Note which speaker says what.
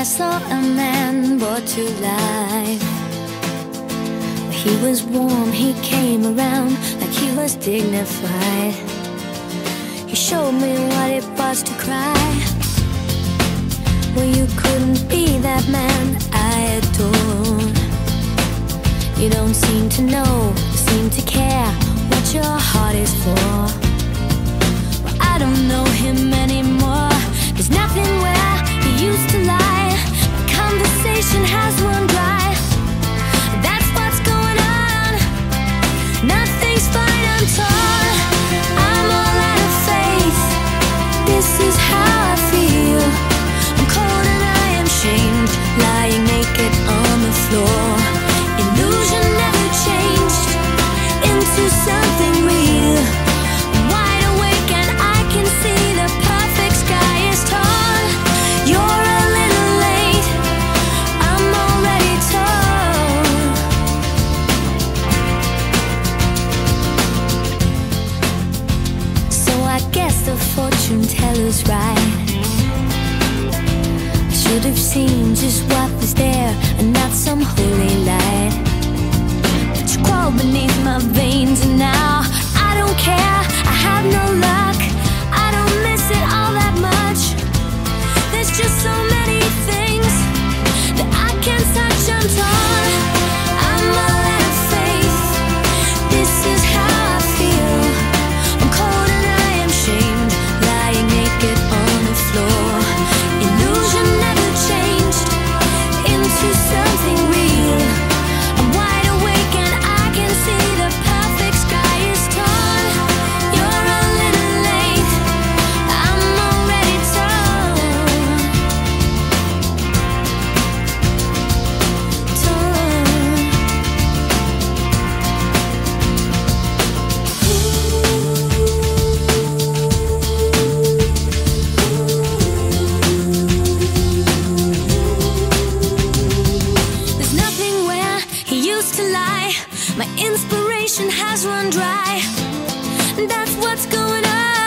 Speaker 1: I saw a man brought to life. He was warm, he came around like he was dignified. He showed me what it was to cry. Well, you couldn't be that man I adored. You don't seem to know, seem to care what your heart is for. feels right. I should have seen just what was there, and used to lie. My inspiration has run dry. That's what's going on.